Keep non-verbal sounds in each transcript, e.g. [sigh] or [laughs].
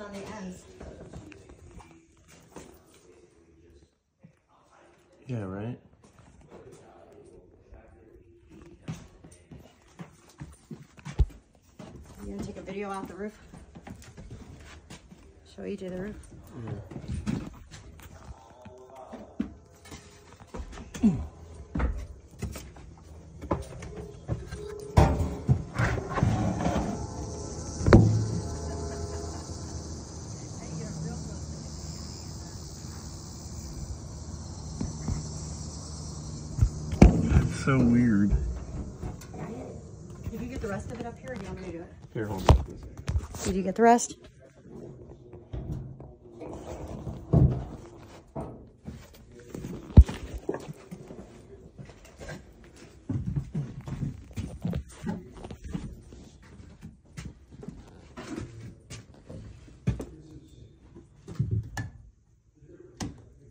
on the ends. Yeah, right? You gonna take a video off the roof? Show you do the roof? That's [clears throat] so weird. Did you get the rest of it up here or do you want me to do it? Here, hold on. Did you get the rest?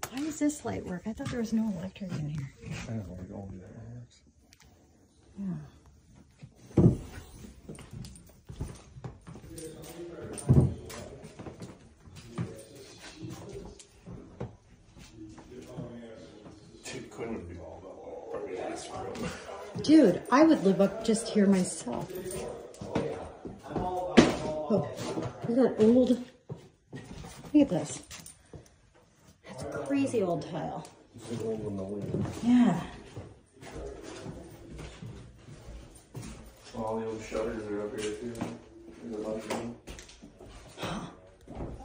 Why does this light work? I thought there was no electric in here. I don't know where all that works. Dude, Quinn would be all about like, probably this room. Dude, I would live up just here myself. Oh, look at that old. Look at this. That's crazy old tile. It's an old linoleum. Yeah. All the old shutters are up here too. There's a bunch of them.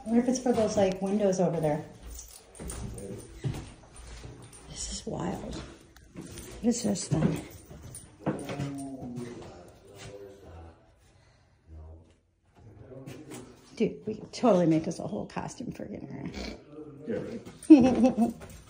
What if it's for those like windows over there? This is wild. What is this then? Dude, we could totally make this a whole costume for dinner. Yeah, right. [laughs]